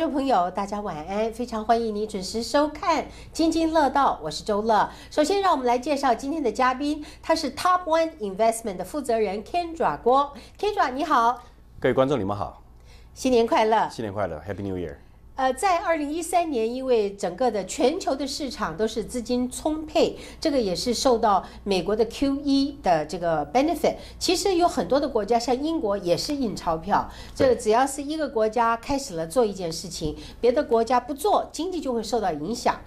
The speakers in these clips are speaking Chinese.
观众朋友，大家晚安！非常欢迎你准时收看《津津乐道》，我是周乐。首先，让我们来介绍今天的嘉宾，他是 Top One Investment 的负责人 Kendra 郭。Kendra 你好，各位观众你们好，新年快乐！新年快乐，Happy New Year！呃，在二零一三年，因为整个的全球的市场都是资金充沛，这个也是受到美国的 Q E 的这个 benefit。其实有很多的国家，像英国也是印钞票。这个只要是一个国家开始了做一件事情，别的国家不做，经济就会受到影响。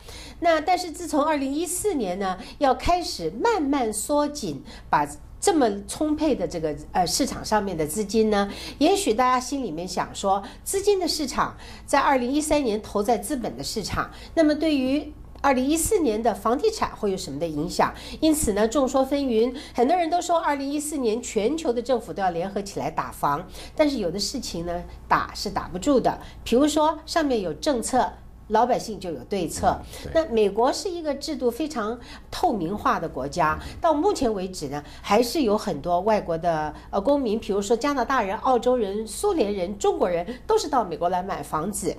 那但是自从二零一四年呢，要开始慢慢缩紧，把。这么充沛的这个呃市场上面的资金呢，也许大家心里面想说，资金的市场在二零一三年投在资本的市场，那么对于二零一四年的房地产会有什么的影响？因此呢，众说纷纭，很多人都说二零一四年全球的政府都要联合起来打房，但是有的事情呢，打是打不住的，比如说上面有政策。老百姓就有对策。那美国是一个制度非常透明化的国家，到目前为止呢，还是有很多外国的呃公民，比如说加拿大人、澳洲人、苏联人、中国人，都是到美国来买房子。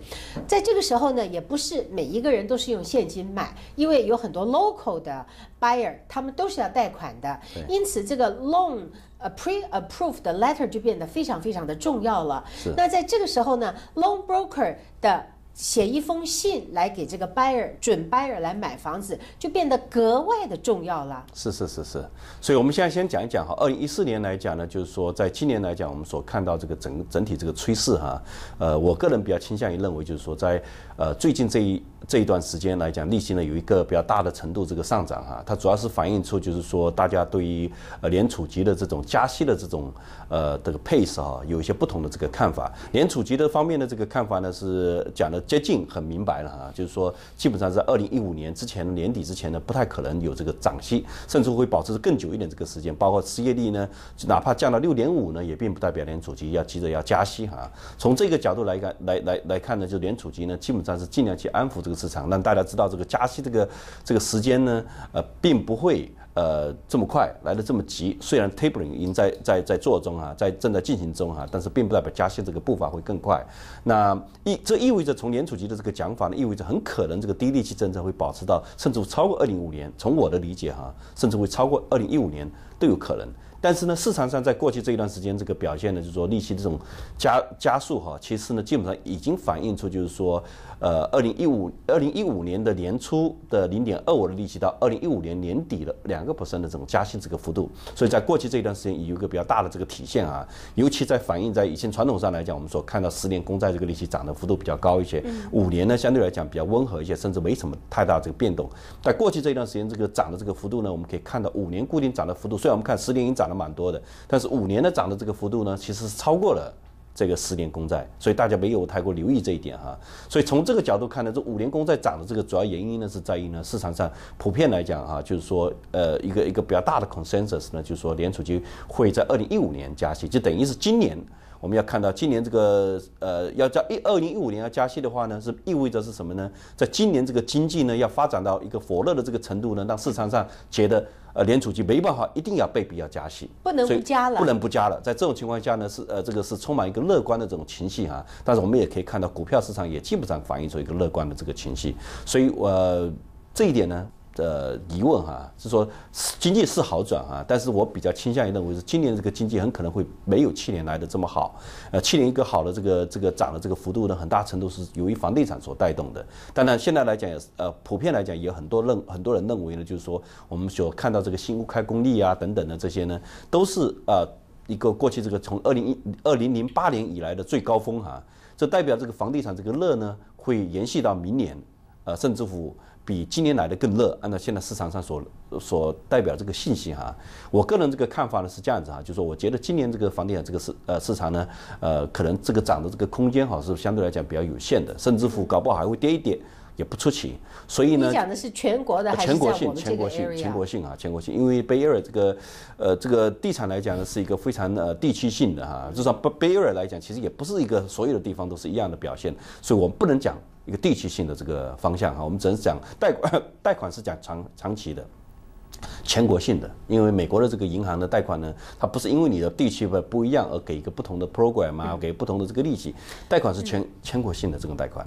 在这个时候呢，也不是每一个人都是用现金买，因为有很多 local 的 buyer，他们都是要贷款的，因此这个 loan 呃 pre-approved letter 就变得非常非常的重要了。那在这个时候呢，loan broker 的写一封信来给这个 buyer 准 buyer 来买房子，就变得格外的重要了。是是是是，所以我们现在先讲一讲哈，二零一四年来讲呢，就是说在今年来讲，我们所看到这个整整体这个趋势哈，呃，我个人比较倾向于认为，就是说在呃最近这一。这一段时间来讲，利息呢有一个比较大的程度这个上涨哈，它主要是反映出就是说大家对于呃联储局的这种加息的这种呃这个 pace 啊有一些不同的这个看法。联储局的方面的这个看法呢是讲的接近很明白了哈，就是说基本上在二零一五年之前年底之前呢不太可能有这个涨息，甚至会保持更久一点这个时间。包括失业率呢，哪怕降到六点五呢，也并不代表联储局要急着要加息哈。从这个角度来看来来来看呢，就联储局呢基本上是尽量去安抚这个。市场让大家知道这个加息这个这个时间呢，呃，并不会呃这么快来的这么急。虽然 tapering 已经在在在做中啊，在正在进行中哈，但是并不代表加息这个步伐会更快。那意这意味着从联储局的这个讲法呢，意味着很可能这个低利息政策会保持到甚至超过二零五年。从我的理解哈，甚至会超过二零一五年都有可能。但是呢，市场上在过去这一段时间，这个表现呢，就是说利息这种加加速哈，其实呢，基本上已经反映出就是说，呃，二零一五二零一五年的年初的零点二五的利息，到二零一五年年底的两个 percent 的这种加息这个幅度，所以在过去这一段时间有一个比较大的这个体现啊，尤其在反映在以前传统上来讲，我们所看到十年公债这个利息涨的幅度比较高一些，五年呢相对来讲比较温和一些，甚至没什么太大这个变动。在过去这一段时间，这个涨的这个幅度呢，我们可以看到五年固定涨的幅度，虽然我们看十年已经涨了。蛮多的，但是五年的涨的这个幅度呢，其实是超过了这个十年公债，所以大家没有太过留意这一点哈。所以从这个角度看呢，这五年公债涨的这个主要原因呢，是在于呢市场上普遍来讲哈，就是说呃一个一个比较大的 consensus 呢，就是说联储局会在二零一五年加息，就等于是今年我们要看到今年这个呃要在一二零一五年要加息的话呢，是意味着是什么呢？在今年这个经济呢要发展到一个火热的这个程度呢，让市场上觉得。呃，联储局没办法，一定要被逼要加息，不能不加了，不能不加了。在这种情况下呢，是呃，这个是充满一个乐观的这种情绪哈。但是我们也可以看到，股票市场也基本上反映出一个乐观的这个情绪。所以，呃，这一点呢。的疑问哈，是说经济是好转啊，但是我比较倾向于认为是今年这个经济很可能会没有去年来的这么好。呃，去年一个好的这个这个涨的这个幅度呢，很大程度是由于房地产所带动的。当然，现在来讲也是呃，普遍来讲也有很多认很多人认为呢，就是说我们所看到这个新屋开工率啊等等的这些呢，都是呃一个过去这个从二零一二零零八年以来的最高峰哈。这代表这个房地产这个热呢会延续到明年，呃，甚至乎。比今年来的更热，按照现在市场上所所代表这个信息哈，我个人这个看法呢是这样子哈，就是说我觉得今年这个房地产这个市呃市场呢，呃可能这个涨的这个空间哈是相对来讲比较有限的，甚至乎搞不好还会跌一点，也不出奇。所以呢，你讲的是全国的还是全国性？全国性，全国性啊，全国性。因为 Bay Area 这个呃这个地产来讲呢是一个非常呃地区性的哈，至少 Bay Area 来讲，其实也不是一个所有的地方都是一样的表现，所以我们不能讲。一个地区性的这个方向哈，我们只能讲贷 贷款是讲长长期的，全国性的，因为美国的这个银行的贷款呢，它不是因为你的地区不不一样而给一个不同的 program 啊，给不同的这个利息，贷款是全全国性的这种贷款。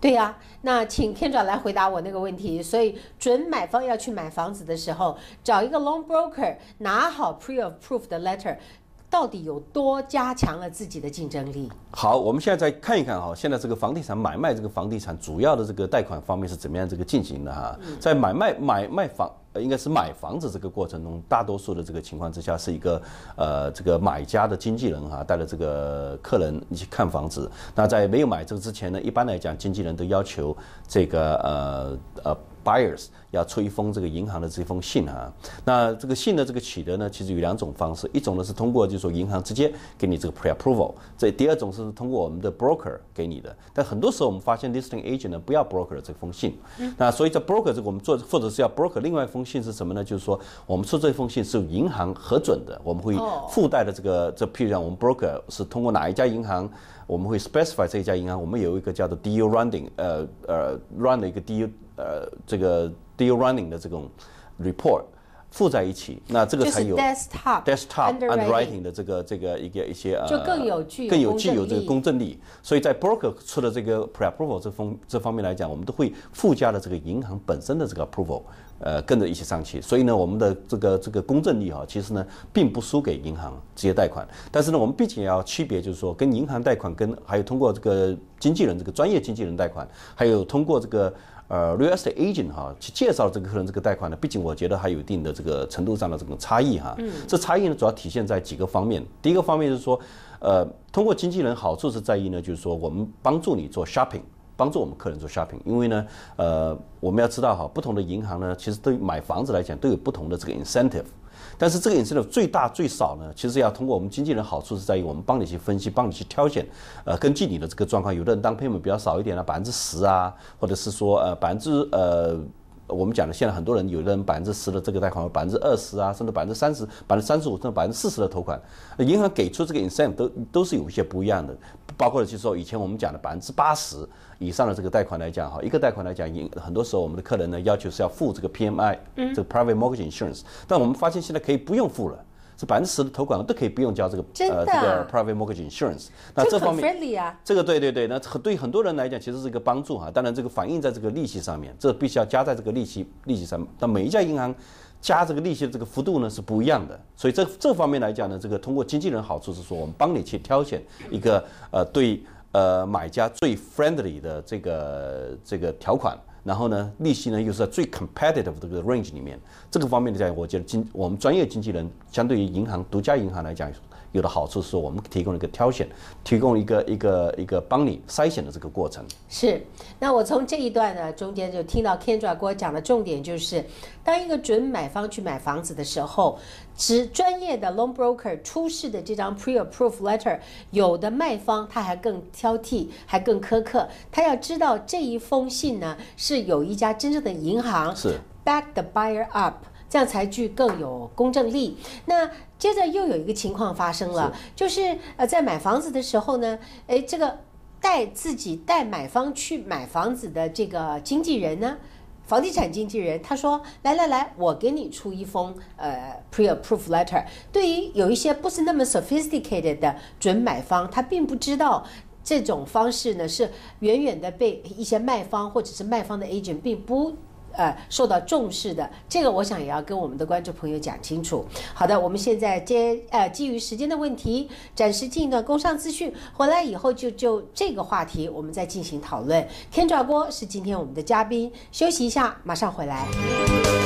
对呀，那请天长来回答我那个问题。所以，准买方要去买房子的时候，找一个 loan broker，拿好 pre-approved 的 letter，到底有多加强了自己的竞争力？好，我们现在再看一看哈，现在这个房地产买卖这个房地产主要的这个贷款方面是怎么样这个进行的哈？在买卖买卖房。呃，应该是买房子这个过程中，大多数的这个情况之下，是一个呃，这个买家的经纪人哈，带着这个客人一起看房子。那在没有买这个之前呢，一般来讲，经纪人都要求这个呃呃。Buyers 要出一封这个银行的这封信啊，那这个信的这个取得呢，其实有两种方式，一种呢是通过就是说银行直接给你这个 pre-approval，这第二种是通过我们的 broker 给你的。但很多时候我们发现 listing agent 呢不要 broker 这封信，那所以在 broker 这个我们做或者是要 broker 另外一封信是什么呢？就是说我们出这封信是由银行核准的，我们会附带的这个这譬如讲我们 broker 是通过哪一家银行，我们会 specify 这一家银行，我们有一个叫做 deal running，呃呃 run 的一个 deal。呃，这个 deal running 的这种 report 附在一起，那这个才有 desktop desktop underwriting 的这个这个一个一些呃，就更有具更有具有这个公正力。所以在 broker 出的这个 pre-approval 这方这方面来讲，我们都会附加了这个银行本身的这个 approval，呃，跟着一起上去。所以呢，我们的这个这个公正力哈，其实呢，并不输给银行直接贷款。但是呢，我们毕竟要区别，就是说跟银行贷款，跟还有通过这个经纪人这个专业经纪人贷款，还有通过这个。呃，real estate agent 哈去介绍这个客人这个贷款呢，毕竟我觉得还有一定的这个程度上的这种差异哈。嗯。这差异呢，主要体现在几个方面。第一个方面就是说，呃，通过经纪人好处是在于呢，就是说我们帮助你做 shopping，帮助我们客人做 shopping。因为呢，呃，我们要知道哈，不同的银行呢，其实对买房子来讲都有不同的这个 incentive。但是这个 incentive 最大最少呢，其实要通过我们经纪人好处是在于我们帮你去分析，帮你去挑选，呃，根据你的这个状况，有的人当 payment 比较少一点啊，百分之十啊，或者是说呃百分之呃，我们讲的现在很多人，有的人百分之十的这个贷款，百分之二十啊，甚至百分之三十、百分之三十五甚至百分之四十的投款，银行给出这个 incentive 都都是有一些不一样的，包括就是说以前我们讲的百分之八十。以上的这个贷款来讲，哈，一个贷款来讲，银很多时候我们的客人呢要求是要付这个 PMI，嗯这个 Private Mortgage Insurance，但我们发现现在可以不用付了，是百分之十的投款都可以不用交这个呃这个 Private Mortgage Insurance。那这方面，这个对对对，那对很多人来讲其实是一个帮助哈。当然这个反映在这个利息上面，这必须要加在这个利息利息上。但每一家银行加这个利息的这个幅度呢是不一样的，所以这这方面来讲呢，这个通过经纪人好处是说，我们帮你去挑选一个呃对。呃，买家最 friendly 的这个这个条款，然后呢，利息呢又是在最 competitive 这个 range 里面，这个方面的讲，我觉得经我们专业经纪人相对于银行独家银行来讲。有的好处是我们提供了一个挑选，提供一个一个一个帮你筛选的这个过程。是，那我从这一段呢中间就听到 Kendra 给我讲的重点就是，当一个准买方去买房子的时候，只专业的 loan broker 出示的这张 pre-approved letter，有的卖方他还更挑剔，还更苛刻，他要知道这一封信呢是有一家真正的银行是 back the buyer up。这样才具更有公正力。那接着又有一个情况发生了，就是呃，在买房子的时候呢，哎，这个带自己带买方去买房子的这个经纪人呢，房地产经纪人，他说：“来来来，我给你出一封呃 pre-approved letter。”对于有一些不是那么 sophisticated 的准买方，他并不知道这种方式呢是远远的被一些卖方或者是卖方的 agent 并不。呃，受到重视的这个，我想也要跟我们的观众朋友讲清楚。好的，我们现在接呃，基于时间的问题，暂时进一段工商资讯，回来以后就就这个话题我们再进行讨论。天爪锅是今天我们的嘉宾，休息一下，马上回来。